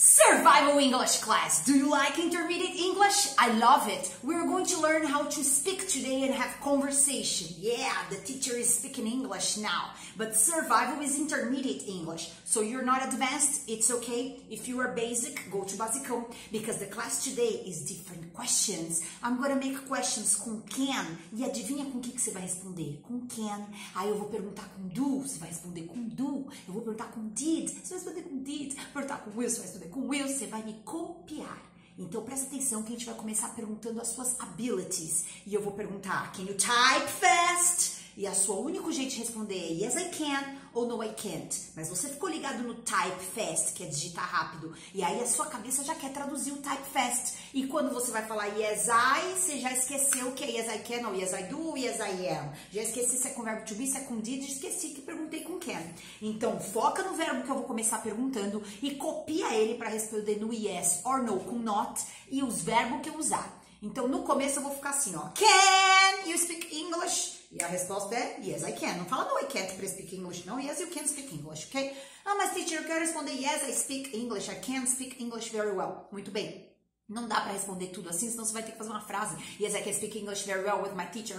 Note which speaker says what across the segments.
Speaker 1: So Survival English class. Do you like intermediate English? I love it. We're going to learn how to speak today and have conversation. Yeah, the teacher is speaking English now, but survival is intermediate English. So you're not advanced, it's okay. If you are basic, go to Basicão because the class today is different questions. I'm gonna make questions com can e adivinha com o que, que você vai responder? Com can. Aí eu vou perguntar com do, você vai responder com do. Eu vou perguntar com did, você vai responder com did. Perguntar com will, você vai responder com Will, você vai me copiar. Então presta atenção que a gente vai começar perguntando as suas abilities. E eu vou perguntar, can you type fast? E a sua único jeito de responder é yes I can ou no I can't. Mas você ficou ligado no type fast, que é digitar rápido. E aí a sua cabeça já quer traduzir o type fast. E quando você vai falar yes I, você já esqueceu que é yes I can ou yes I do yes I am. Já esqueci se é com verbo to be, se é com did, esqueci que perguntei com can. Então foca no verbo que eu vou começar perguntando e copia ele para responder no yes or no com not e os verbos que eu usar. Então, no começo eu vou ficar assim, ó. Can you speak English? E a resposta é yes, I can. Não fala no, I can't speak English, não. Yes, you can speak English, ok? Ah, mas teacher, eu quero responder yes, I speak English. I can speak English very well. Muito bem. Não dá para responder tudo assim, senão você vai ter que fazer uma frase. Yes, I can speak English very well with my teacher.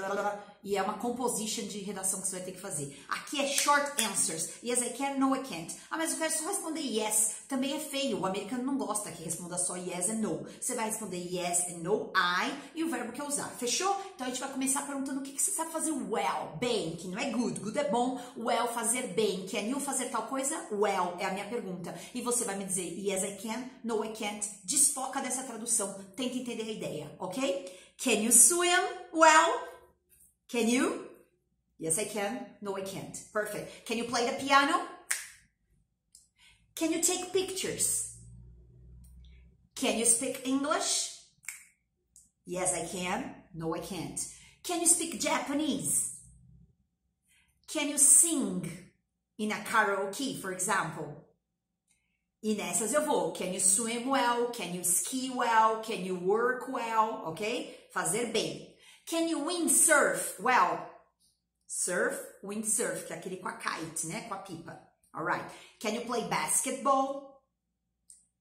Speaker 1: E é uma composition de redação que você vai ter que fazer. Aqui é short answers. Yes, I can, no, I can't. Ah, mas eu quero só responder yes. Também é feio. O americano não gosta que responda só yes and no. Você vai responder yes and no, I, e o verbo que eu usar. Fechou? Então a gente vai começar perguntando o que, que você sabe fazer well, bem, que não é good. Good é bom. Well, fazer bem. Can you fazer tal coisa? Well, é a minha pergunta. E você vai me dizer yes, I can, no, I can't. Desfoca dessa tradução. Tenta entender a ideia, ok? Can you swim? Well, Can you? Yes, I can. No, I can't. Perfect. Can you play the piano? Can you take pictures? Can you speak English? Yes, I can. No, I can't. Can you speak Japanese? Can you sing in a karaoke, for example? E nessas eu vou. Can you swim well? Can you ski well? Can you work well? Ok? Fazer bem. Can you windsurf? Well, surf, windsurf, que é aquele com a kite, né? Com a pipa. Alright. Can you play basketball?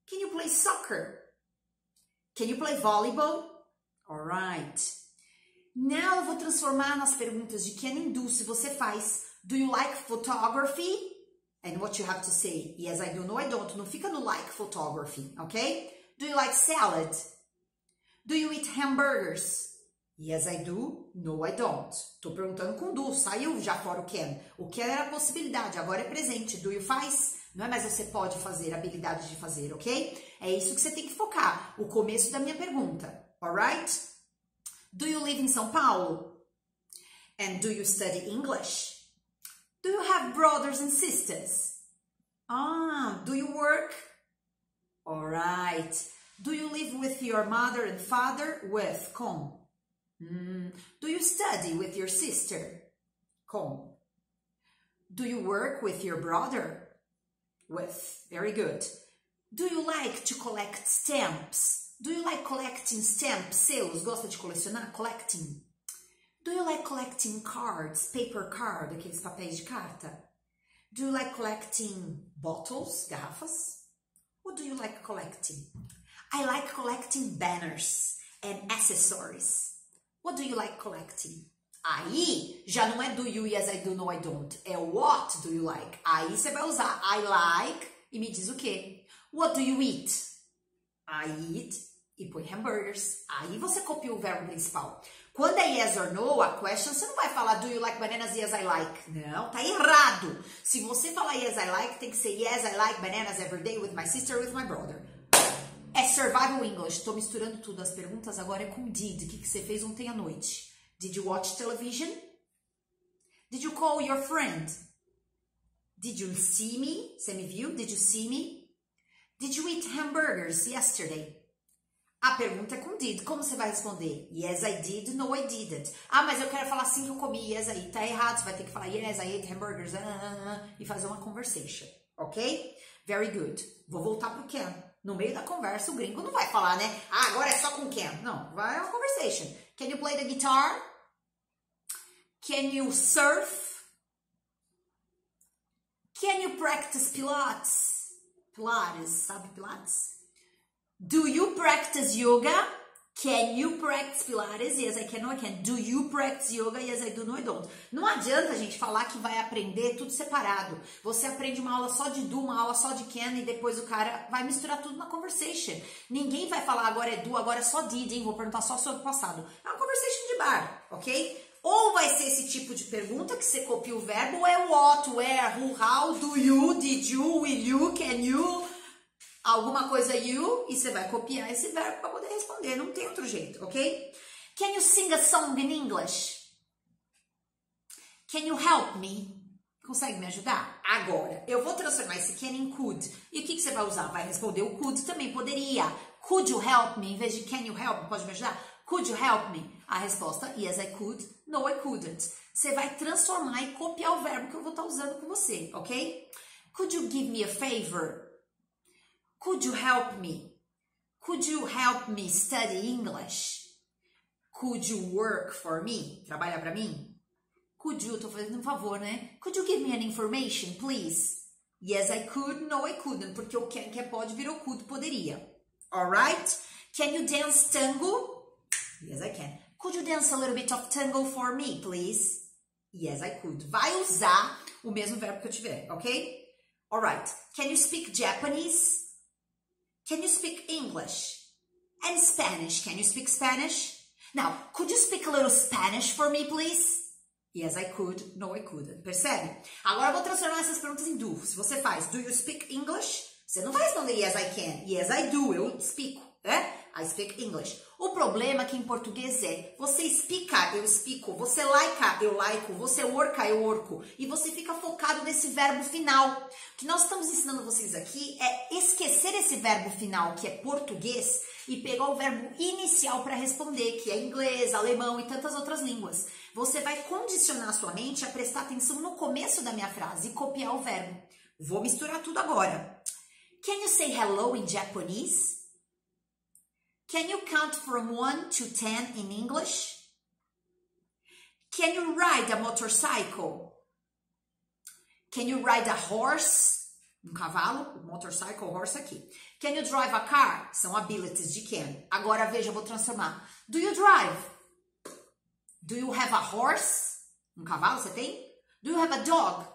Speaker 1: Can you play soccer? Can you play volleyball? Alright. Now eu vou transformar nas perguntas de can do se você faz. Do you like photography? And what you have to say. Yes, I do. No, I don't. Não fica no like photography, ok? Do you like salad? Do you eat hamburgers? Yes, I do. No, I don't. Tô perguntando com do. Saiu já fora o can. O can era possibilidade, agora é presente. Do you faz? Não é mais você pode fazer, habilidade de fazer, ok? É isso que você tem que focar. O começo da minha pergunta. Alright? Do you live in São Paulo? And do you study English? Do you have brothers and sisters? Ah, do you work? Alright. Do you live with your mother and father? With, com. Mm. Do you study with your sister? Com. Do you work with your brother? With. Very good. Do you like to collect stamps? Do you like collecting stamps? Seus, gosta de colecionar? Collecting. Do you like collecting cards? Paper card, aqueles papéis de carta? Do you like collecting bottles, garrafas? What do you like collecting? I like collecting banners and accessories. What do you like collecting? Aí já não é do you, yes, I do, no, I don't. É what do you like. Aí você vai usar I like e me diz o quê? What do you eat? I eat e põe hamburgers. Aí você copia o verbo principal. Quando é yes or no, a question, você não vai falar do you like bananas? Yes, I like. Não, tá errado. Se você falar yes, I like, tem que ser yes, I like bananas every day with my sister, with my brother. É survival English. Tô misturando tudo. As perguntas agora é com did. O que, que você fez ontem à noite? Did you watch television? Did you call your friend? Did you see me? Você me viu? Did you see me? Did you eat hamburgers yesterday? A pergunta é com did. Como você vai responder? Yes, I did. No, I didn't. Ah, mas eu quero falar assim que eu comi. Yes, I. Tá errado. Você vai ter que falar yes, I ate hamburgers. Ah, ah, ah, e fazer uma conversation. Ok? Very good. Vou voltar pro can. No meio da conversa, o gringo não vai falar, né? Ah, agora é só com Ken. Não, vai uma conversation. Can you play the guitar? Can you surf? Can you practice Pilates? Pilates, sabe Pilates? Do you practice yoga? Can you practice Pilates? Yes, I can. No, I can. Do you practice yoga? Yes, I do. No, I don't. Não adianta a gente falar que vai aprender tudo separado. Você aprende uma aula só de do, uma aula só de can e depois o cara vai misturar tudo na conversation. Ninguém vai falar agora é do, agora é só did, hein? Vou perguntar só sobre o passado. É uma conversation de bar, ok? Ou vai ser esse tipo de pergunta que você copia o verbo, ou é what, where, who, how, do you, did you, will you, can you alguma coisa you e você vai copiar esse verbo para poder responder. Não tem outro jeito, ok? Can you sing a song in English? Can you help me? Consegue me ajudar? Agora, eu vou transformar esse can em could. E o que, que você vai usar? Vai responder o could também, poderia. Could you help me? Em vez de can you help me, pode me ajudar? Could you help me? A resposta, yes I could, no I couldn't. Você vai transformar e copiar o verbo que eu vou estar usando com você, ok? Could you give me a favor? Could you help me? Could you help me study English? Could you work for me? Trabalha para mim? Could you, tô fazendo um favor, né? Could you give me an information, please? Yes, I could. No, I couldn't. Porque o can que é pode virou could, poderia. Alright? Can you dance tango? Yes, I can. Could you dance a little bit of tango for me, please? Yes, I could. Vai usar o mesmo verbo que eu tiver, ok? Alright. Can you speak Japanese? Can you speak English? And Spanish. Can you speak Spanish? Now, could you speak a little Spanish for me, please? Yes, I could. No, I couldn't. Percebe? Agora eu vou transformar essas perguntas em do. Se você faz do you speak English, você não vai responder yes, I can. Yes, I do. Eu explico, né? I speak English. O problema aqui em português é você explica, eu explico, você laica, eu laico, você worka, eu worko. E você fica focado nesse verbo final. O que nós estamos ensinando vocês aqui é esquecer esse verbo final, que é português, e pegar o verbo inicial para responder, que é inglês, alemão e tantas outras línguas. Você vai condicionar a sua mente a prestar atenção no começo da minha frase e copiar o verbo. Vou misturar tudo agora. Can you say hello in Japanese? Can you count from 1 to 10 in English? Can you ride a motorcycle? Can you ride a horse? Um cavalo, motorcycle, horse aqui. Can you drive a car? São abilities de can. Agora veja, eu vou transformar. Do you drive? Do you have a horse? Um cavalo você tem? Do you have a dog?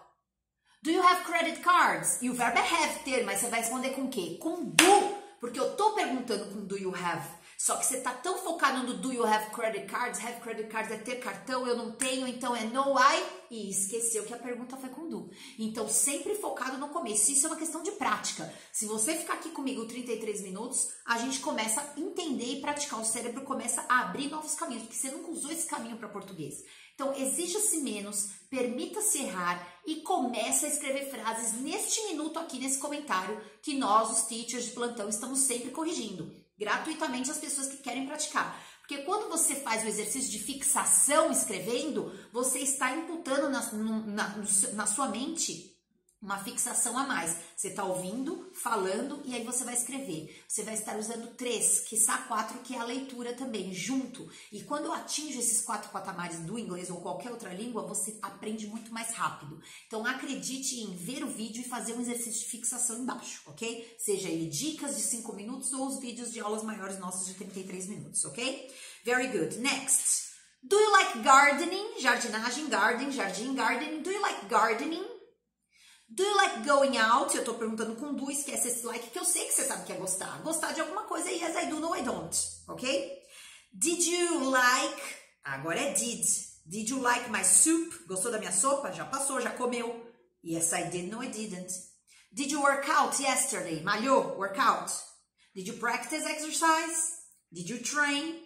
Speaker 1: Do you have credit cards? E o verbo é have, ter, mas você vai responder com o quê? Com do. Porque eu tô perguntando com do you have. Só que você tá tão focado no do you have credit cards, have credit cards é ter cartão, eu não tenho, então é no I, e esqueceu que a pergunta foi com do. Então, sempre focado no começo. Isso é uma questão de prática. Se você ficar aqui comigo 33 minutos, a gente começa a entender e praticar. O cérebro começa a abrir novos caminhos, porque você nunca usou esse caminho para português. Então, exija-se menos, permita-se errar e comece a escrever frases neste minuto aqui, nesse comentário, que nós, os teachers de plantão, estamos sempre corrigindo gratuitamente as pessoas que querem praticar. Porque quando você faz o exercício de fixação escrevendo, você está imputando na, na, na sua mente uma fixação a mais. Você está ouvindo, falando e aí você vai escrever. Você vai estar usando três, está quatro, que é a leitura também, junto. E quando eu atinjo esses quatro patamares do inglês ou qualquer outra língua, você aprende muito mais rápido. Então acredite em ver o vídeo e fazer um exercício de fixação embaixo, ok? Seja ele dicas de cinco minutos ou os vídeos de aulas maiores nossos de 33 minutos, ok? Very good. Next. Do you like gardening? Jardinagem, garden, jardim, gardening. Do you like gardening? Do you like going out? Eu tô perguntando com do, esquece esse like, que eu sei que você sabe que é gostar. Gostar de alguma coisa, yes, I do, no, I don't. Ok? Did you like... Agora é did. Did you like my soup? Gostou da minha sopa? Já passou, já comeu. Yes, I did, no, I didn't. Did you work out yesterday? Malhou, workout. Did you practice exercise? Did you train?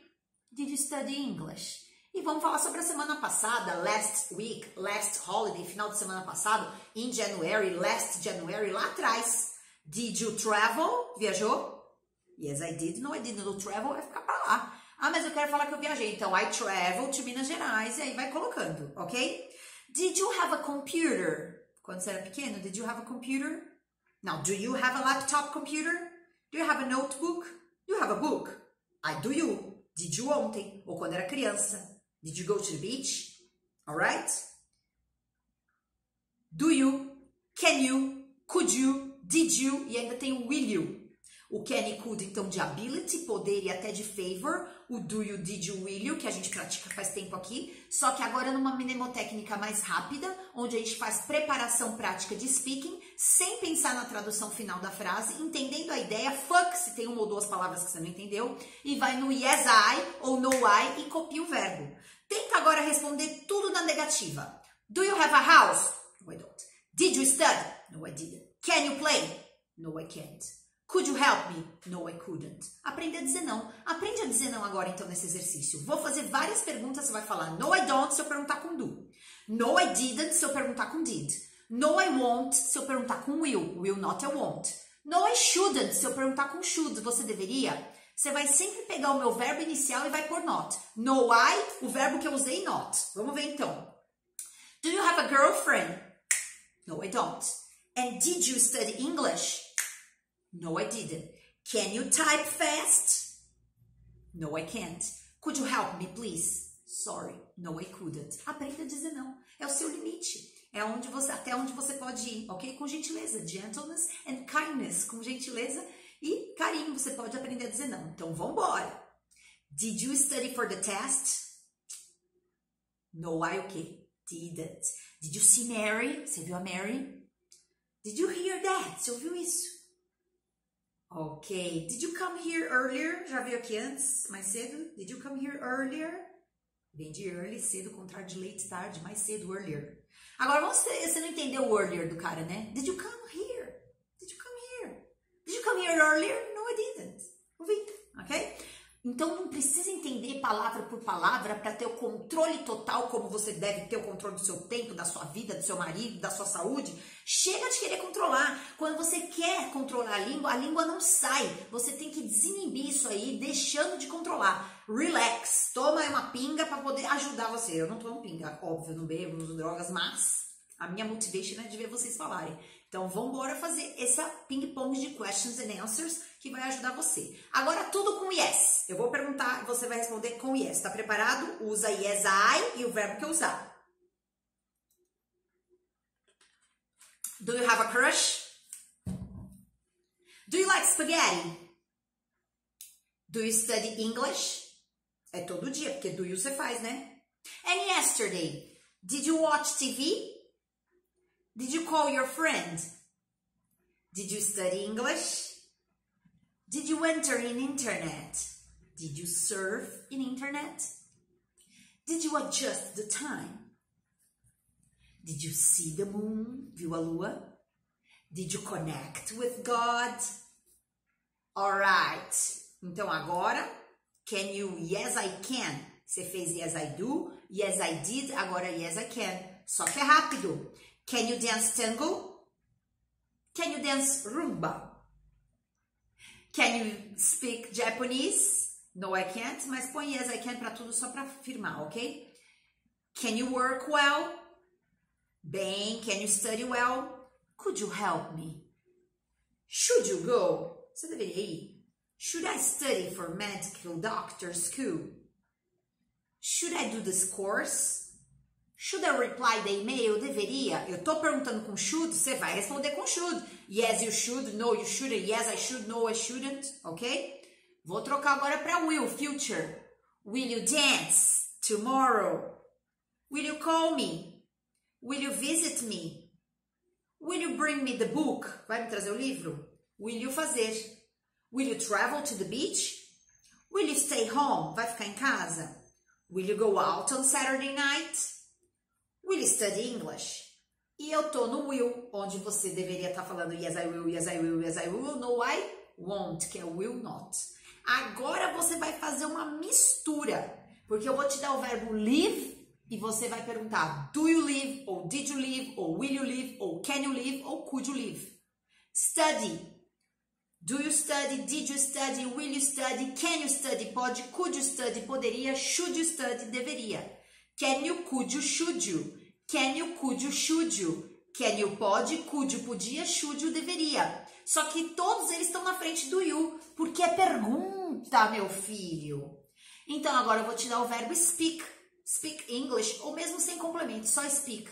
Speaker 1: Did you study English? E vamos falar sobre a semana passada, last week, last holiday, final de semana passado, in January, last January, lá atrás. Did you travel? Viajou? Yes, I did. No, I didn't. No travel vai ficar pra lá. Ah, mas eu quero falar que eu viajei. Então, I travel to Minas Gerais. E aí vai colocando, ok? Did you have a computer? Quando você era pequeno, did you have a computer? Now, do you have a laptop computer? Do you have a notebook? Do you have a book? I do you. Did you ontem? Ou quando era criança. Did you go to the beach? All right? Do you? Can you? Could you? did you e ainda tem o will you. O can e could, então, de ability, poder e até de favor. O do you, did you, will you, que a gente pratica faz tempo aqui. Só que agora numa mnemotécnica mais rápida, onde a gente faz preparação prática de speaking, sem pensar na tradução final da frase, entendendo a ideia, fuck se tem uma ou duas palavras que você não entendeu, e vai no yes I ou no I e copia o verbo. Tenta agora responder tudo na negativa. Do you have a house? No, I don't. Did you study? No, I didn't. Can you play? No, I can't. Could you help me? No, I couldn't. Aprende a dizer não. Aprende a dizer não agora, então, nesse exercício. Vou fazer várias perguntas, você vai falar no, I don't, se eu perguntar com do. No, I didn't, se eu perguntar com did. No, I won't, se eu perguntar com will. Will not, I won't. No, I shouldn't, se eu perguntar com should. Você deveria? Você vai sempre pegar o meu verbo inicial e vai por not. No, I, o verbo que eu usei, not. Vamos ver, então. Do you have a girlfriend? No, I don't. And did you study English? No, I didn't. Can you type fast? No, I can't. Could you help me, please? Sorry, no, I couldn't. Aprenda a dizer não. É o seu limite. É onde você, até onde você pode ir, ok? Com gentileza. Gentleness and kindness. Com gentileza e carinho. Você pode aprender a dizer não. Então, vambora. Did you study for the test? No, I okay. Didn't. Did you see Mary? Você viu a Mary? Did you hear that? Você ouviu isso? Ok. Did you come here earlier? Já veio aqui antes, mais cedo? Did you come here earlier? Vem de early, cedo, contrário de late, tarde, mais cedo, earlier. Agora, você não entendeu o earlier do cara, né? Did you come here? Did you come here? Did you come here earlier? No, I didn't. Ouvi, ok? Então não precisa entender palavra por palavra para ter o controle total, como você deve ter o controle do seu tempo, da sua vida, do seu marido, da sua saúde. Chega de querer controlar. Quando você quer controlar a língua, a língua não sai. Você tem que desinibir isso aí, deixando de controlar. Relax. Toma uma pinga para poder ajudar você. Eu não tomo pinga, óbvio, não bebo, não uso drogas, mas a minha motivation é de ver vocês falarem. Então, vamos embora fazer essa ping-pong de questions and answers que vai ajudar você. Agora, tudo com yes. Eu vou perguntar e você vai responder com yes. Tá preparado? Usa yes, I e o verbo que eu usar. Do you have a crush? Do you like spaghetti? Do you study English? É todo dia, porque do you você faz, né? And yesterday, did you watch TV? Did you call your friend? Did you study English? Did you enter in internet? Did you surf in internet? Did you adjust the time? Did you see the moon? Viu a lua? Did you connect with God? Alright. Então agora, can you? Yes, I can. Você fez yes, I do. Yes, I did. Agora yes, I can. Só que é rápido. Can you dance tango? Can you dance rumba? Can you speak Japanese? No, I can't, mas põe yes, I can para tudo só para afirmar, ok? Can you work well? Bem, can you study well? Could you help me? Should you go? Você deveria ir? Should I study for medical doctor school? Should I do this course? Should I reply the email? Deveria. Eu tô perguntando com should, você vai responder com should. Yes, you should. No, you shouldn't. Yes, I should. No, I shouldn't. Ok? Vou trocar agora para will, future. Will you dance tomorrow? Will you call me? Will you visit me? Will you bring me the book? Vai me trazer o livro? Will you fazer? Will you travel to the beach? Will you stay home? Vai ficar em casa? Will you go out on Saturday night? Will study English? E eu tô no will, onde você deveria estar tá falando yes I will, yes I will, yes I will, no I won't, que é will not. Agora você vai fazer uma mistura, porque eu vou te dar o verbo live e você vai perguntar do you live, ou did you live, ou will you live, ou can you live, ou could you live. Study. Do you study? Did you study? Will you study? Can you study? Pode. Could you study? Poderia. Should you study? Deveria. Can you? Could you? Should you? Can you, could you, should you? Can you pode, could you podia, should you deveria. Só que todos eles estão na frente do you, porque é pergunta, meu filho. Então agora eu vou te dar o verbo speak. Speak English, ou mesmo sem complemento, só speak.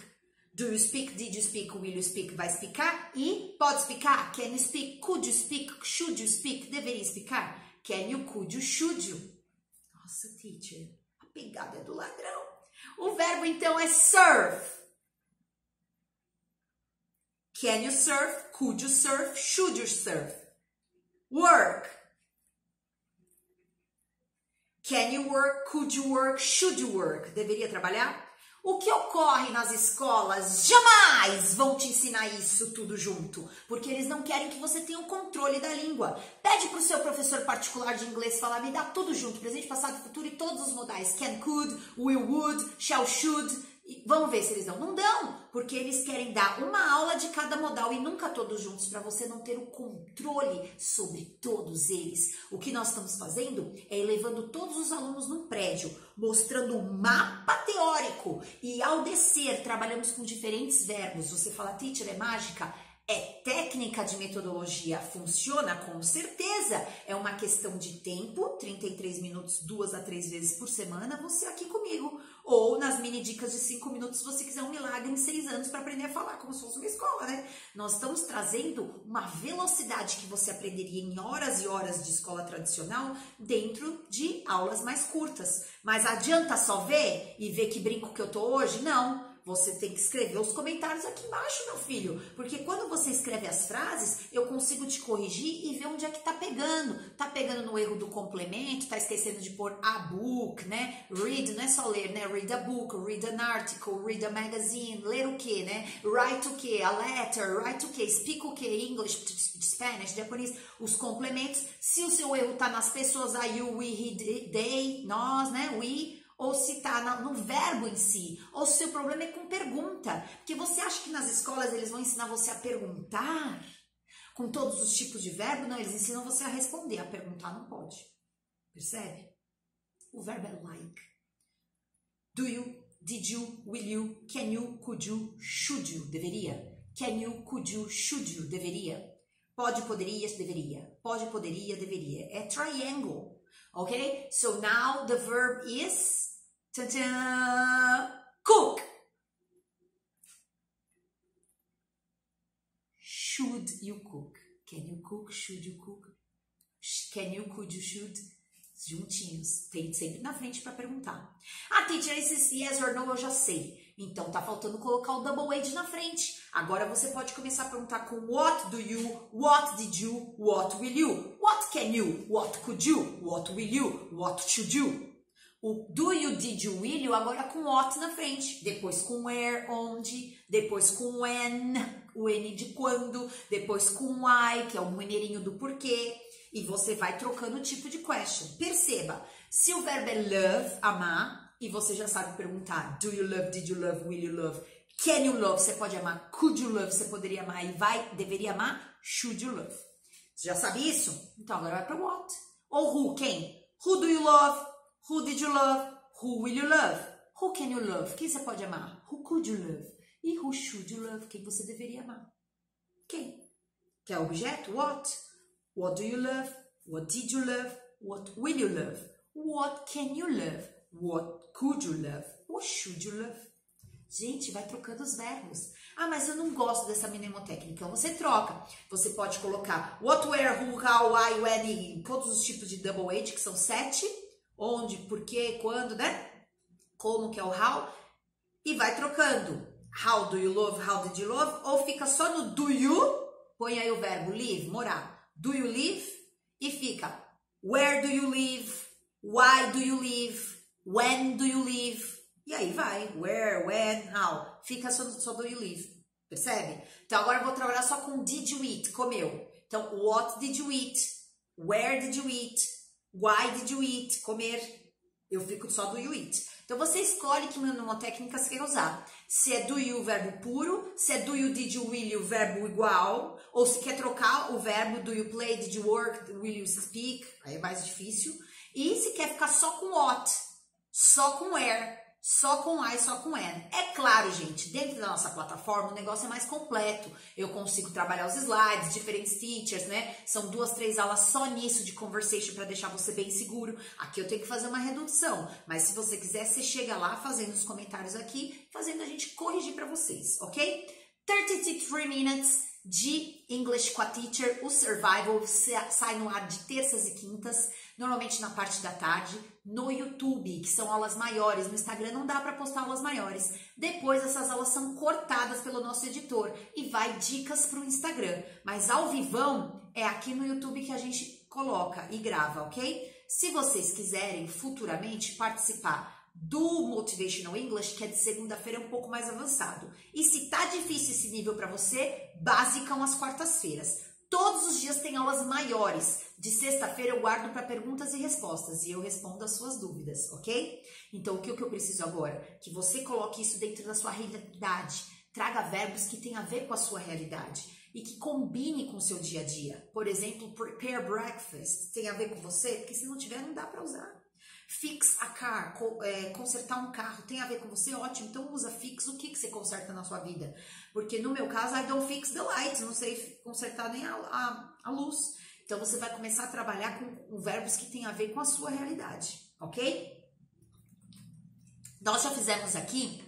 Speaker 1: Do you speak? Did you speak? Will you speak? Vai explicar? E pode explicar? Can you speak? Could you speak? Should you speak? Deveria explicar? Can you? Could you? Should you? Nossa, teacher, a pegada é do ladrão. O verbo então é serve. Can you serve? Could you serve? Should you serve? Work. Can you work? Could you work? Should you work? Deveria trabalhar? O que ocorre nas escolas jamais vão te ensinar isso tudo junto, porque eles não querem que você tenha o controle da língua. Pede para o seu professor particular de inglês falar, me dá tudo junto, presente, passado, futuro e todos os modais. Can, could, will, would, shall, should. E vamos ver se eles dão. Não dão, porque eles querem dar uma aula de cada modal e nunca todos juntos, para você não ter o controle sobre todos eles. O que nós estamos fazendo é elevando todos os alunos num prédio, mostrando um mapa teórico. E ao descer, trabalhamos com diferentes verbos. Você fala, teacher, é mágica? É técnica de metodologia, funciona com certeza. É uma questão de tempo, 33 minutos, duas a três vezes por semana, você aqui comigo. Ou nas mini dicas de 5 minutos, se você quiser um milagre em 6 anos para aprender a falar, como se fosse uma escola, né? Nós estamos trazendo uma velocidade que você aprenderia em horas e horas de escola tradicional dentro de aulas mais curtas. Mas adianta só ver e ver que brinco que eu tô hoje? Não. Você tem que escrever os comentários aqui embaixo, meu filho. Porque quando você escreve as frases, eu consigo te corrigir e ver onde é que tá pegando. Tá pegando no erro do complemento, tá esquecendo de pôr a book, né? Read, não é só ler, né? Read a book, read an article, read a magazine. Ler o quê, né? Write o quê? A letter, write o quê? Speak o quê? English, Spanish, Japanese. Os complementos. Se o seu erro tá nas pessoas, aí you, we, he, they, nós, né? We ou se está no verbo em si, ou se o problema é com pergunta. Porque você acha que nas escolas eles vão ensinar você a perguntar com todos os tipos de verbo? Não, eles ensinam você a responder, a perguntar não pode. Percebe? O verbo é like. Do you, did you, will you, can you, could you, should you, deveria. Can you, could you, should you, deveria. Pode, poderia, deveria. Pode, poderia, deveria. É triangle. Okay? So now the verb is Ta-da! Cook. Should you cook? Can you cook? Should you cook? Can you, could you, should? Juntinhos. Tem sempre na frente para perguntar. Ah, teacher, esses yes or no eu já sei. Então tá faltando colocar o double age na frente. Agora você pode começar a perguntar com what do you, what did you, what will you, what can you, what could you, what will you, what should you o do you, did you, will you, agora com what na frente, depois com where, onde, depois com when, o N de quando, depois com why, que é o mineirinho do porquê, e você vai trocando o tipo de question. Perceba, se o verbo é love, amar, e você já sabe perguntar do you love, did you love, will you love, can you love, você pode amar, could you love, você poderia amar e vai, deveria amar, should you love. Você já sabe isso? Então agora vai para what. Ou who, quem? Who do you love? Who did you love? Who will you love? Who can you love? Quem você pode amar? Who could you love? E who should you love? Quem você deveria amar? Quem? Que é objeto? What? What do you love? What did you love? What will you love? What can you love? What could you love? What should you love? Gente, vai trocando os verbos. Ah, mas eu não gosto dessa mnemotécnica. Então você troca. Você pode colocar what, where, who, how, why, when, todos os tipos de double H, que são sete onde, por quê, quando, né? Como que é o how e vai trocando. How do you love? How did you love? Ou fica só no do you? Põe aí o verbo live, morar. Do you live? E fica where do you live? Why do you live? When do you live? E aí vai, where, when, how. Fica só, só do you live. Percebe? Então agora eu vou trabalhar só com did you eat, comeu. Então, what did you eat? Where did you eat? Why did you eat? Comer. Eu fico só do you eat. Então você escolhe que mnemotécnica você quer usar. Se é do you verbo puro, se é do you, did you, will you verbo igual, ou se quer trocar o verbo do you play, did you work, will you speak, aí é mais difícil. E se quer ficar só com what, só com where, só com I, só com N. É claro, gente, dentro da nossa plataforma o negócio é mais completo. Eu consigo trabalhar os slides, diferentes teachers, né? São duas, três aulas só nisso de conversation para deixar você bem seguro. Aqui eu tenho que fazer uma redução, mas se você quiser, você chega lá fazendo os comentários aqui, fazendo a gente corrigir para vocês, ok? 33 minutes de English com a Teacher, o Survival sai no ar de terças e quintas, normalmente na parte da tarde, no YouTube, que são aulas maiores, no Instagram não dá para postar aulas maiores. Depois essas aulas são cortadas pelo nosso editor e vai dicas para o Instagram, mas ao vivão é aqui no YouTube que a gente coloca e grava, ok? Se vocês quiserem futuramente participar do Motivational English, que é de segunda-feira, é um pouco mais avançado. E se tá difícil esse nível para você, basicam as quartas-feiras. Todos os dias tem aulas maiores. De sexta-feira eu guardo para perguntas e respostas e eu respondo as suas dúvidas, ok? Então o que, o que eu preciso agora? Que você coloque isso dentro da sua realidade. Traga verbos que tenham a ver com a sua realidade e que combine com o seu dia a dia. Por exemplo, prepare breakfast tem a ver com você? Porque se não tiver, não dá para usar. Fix a car, é, consertar um carro, tem a ver com você? Ótimo, então usa fix. O que, que você conserta na sua vida? Porque no meu caso, I don't fix the lights, não sei consertar nem a, a, a luz. Então você vai começar a trabalhar com, verbos que tem a ver com a sua realidade, ok? Nós já fizemos aqui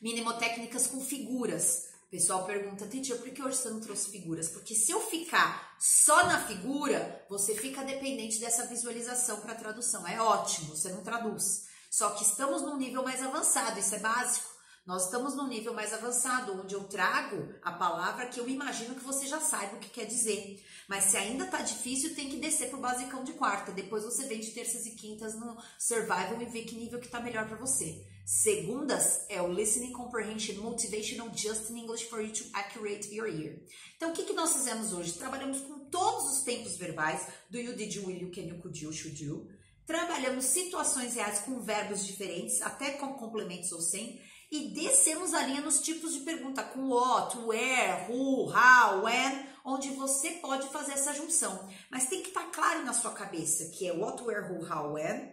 Speaker 1: mnemotécnicas com figuras. O pessoal pergunta, teacher, por que hoje você não trouxe figuras? Porque se eu ficar só na figura, você fica dependente dessa visualização para tradução. É ótimo, você não traduz. Só que estamos num nível mais avançado, isso é básico. Nós estamos num nível mais avançado, onde eu trago a palavra que eu imagino que você já saiba o que quer dizer. Mas se ainda tá difícil, tem que descer pro basicão de quarta. Depois você vem de terças e quintas no survival e vê que nível que tá melhor para você. Segundas é o Listening Comprehension Motivational Just in English for you to accurate your ear. Então, o que, que nós fizemos hoje? Trabalhamos com todos os tempos verbais do you, did you, will you, can you, could you, should you. Trabalhamos situações reais com verbos diferentes, até com complementos ou sem. E descemos a linha nos tipos de pergunta com what, where, who, how, when, onde você pode fazer essa junção. Mas tem que estar tá claro na sua cabeça que é what, where, who, how, when.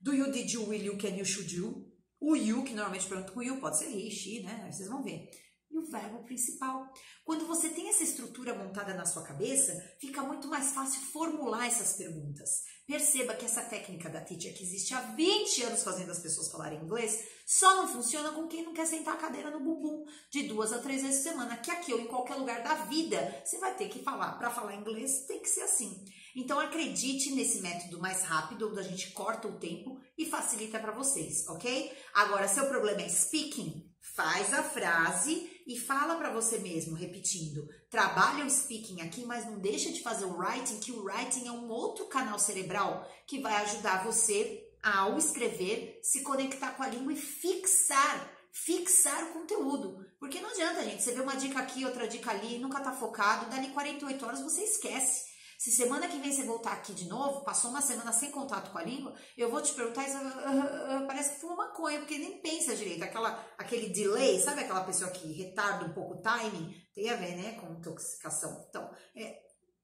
Speaker 1: Do you, did you, will you, can you, should you. O you, que normalmente pergunta com you, pode ser he, she, né? Vocês vão ver. E o verbo principal. Quando você tem essa estrutura montada na sua cabeça, fica muito mais fácil formular essas perguntas. Perceba que essa técnica da teacher que existe há 20 anos fazendo as pessoas falarem inglês, só não funciona com quem não quer sentar a cadeira no bumbum de duas a três vezes por semana, que aqui ou em qualquer lugar da vida, você vai ter que falar. Para falar inglês, tem que ser assim. Então acredite nesse método mais rápido, onde a gente corta o tempo e facilita para vocês, ok? Agora, seu problema é speaking, faz a frase e fala para você mesmo, repetindo. Trabalha o speaking aqui, mas não deixa de fazer o writing, que o writing é um outro canal cerebral que vai ajudar você a, ao escrever, se conectar com a língua e fixar fixar o conteúdo. Porque não adianta, gente, você vê uma dica aqui, outra dica ali, nunca tá focado, dali 48 horas você esquece. Se semana que vem você voltar aqui de novo, passou uma semana sem contato com a língua, eu vou te perguntar, isso, uh, uh, uh, parece que foi uma maconha, porque nem pensa direito. Aquela, aquele delay, sabe aquela pessoa que retarda um pouco o timing? Tem a ver, né, com intoxicação. Então, é,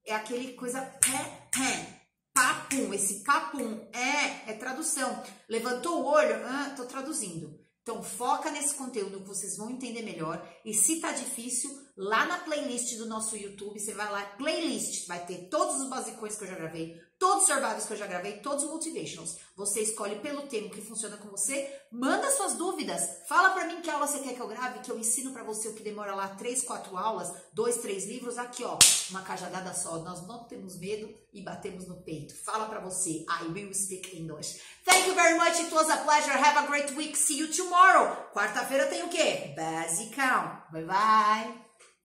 Speaker 1: é aquele coisa pé, pé, papum, esse capum, é, é tradução. Levantou o olho, ah, tô traduzindo. Então foca nesse conteúdo que vocês vão entender melhor. E se tá difícil, lá na playlist do nosso YouTube, você vai lá, playlist, vai ter todos os basicões que eu já gravei, todos os survivals que eu já gravei, todos os motivationals. Você escolhe pelo tema que funciona com você, manda suas dúvidas, fala para mim que aula você quer que eu grave, que eu ensino para você o que demora lá 3, 4 aulas, 2, 3 livros, aqui ó, uma cajadada só. Nós não temos medo e batemos no peito. Fala para você, I will speak English. Thank you very much, it was a pleasure. Have a great week. See you tomorrow. Quarta-feira tem o quê? Basicão. Bye bye.